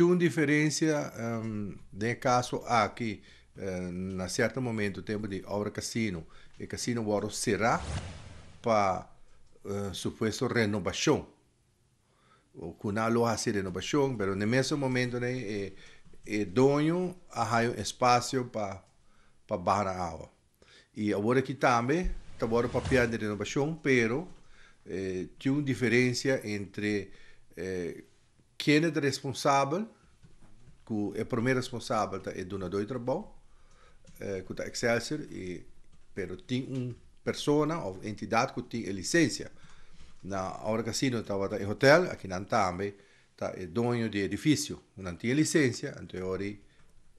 Uma diferença, um, no caso aqui, uh, na certo momento, tempo de obra casino, e casino agora será para uh, suposto renovação. O kunalo hace renovação, mas no mesmo momento, né, é, é dono há espaço para para a água. E agora aqui também, está agora papel de renovação, pero eh, tinha uma diferença entre eh, quem é responsável, que é o primeiro responsável é donador de trabalho, eh, que está Excelsior, e, pero tem uma pessoa ou entidade que tem licença. Na hora casino estava em hotel, aqui na também, tá, é dono de edifício, não tinha licença, então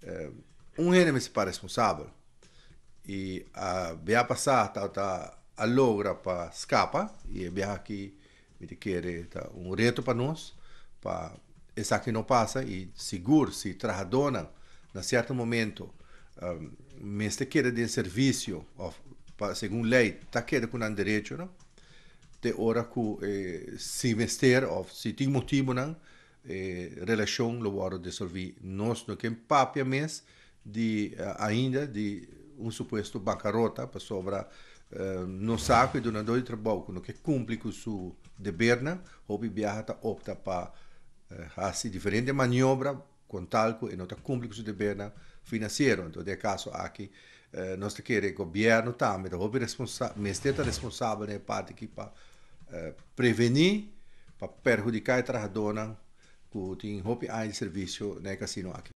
eh, um é principal responsável. E a via passar tá, tá a logra para escapa e via aqui me quer tá, um reto para nós para essa que não passa e seguro se trabalham na certo momento um, mas te quer de serviço para segundo lei tá quer com um direito não de hora que eh, se investir ou se tem motivo não eh, relação lo varo dissolver nós não que papia mês de ainda de um suposto bancarrota para sobra uh, no saco e de trabalho que cumpre com seu dever ou viaja opta para uh, fazer diferente maniobra com tal que não cumpre com seu dever financeiro então de caso aqui uh, nós queremos governo também o responsável mestre responsável né parte que para uh, prevenir para perjudicar a trabalhadora que roupa de serviço no casino aqui